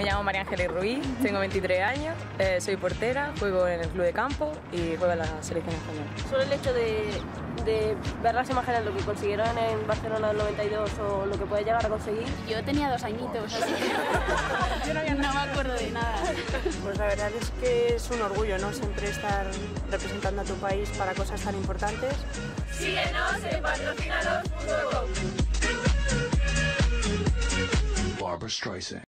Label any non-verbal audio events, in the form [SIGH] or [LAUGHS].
Me llamo María Ángeles Ruiz, tengo 23 años, eh, soy portera, juego en el club de campo y juego en la selección española. Solo el hecho de, de ver las imágenes, de lo que consiguieron en Barcelona del 92 o lo que puede llegar a conseguir. Yo tenía dos añitos, así que [LAUGHS] yo no, no me acuerdo de nada. Pues la verdad es que es un orgullo, ¿no? Siempre estar representando a tu país para cosas tan importantes. Síguenos en patrocinados.com. Barbara Streisand.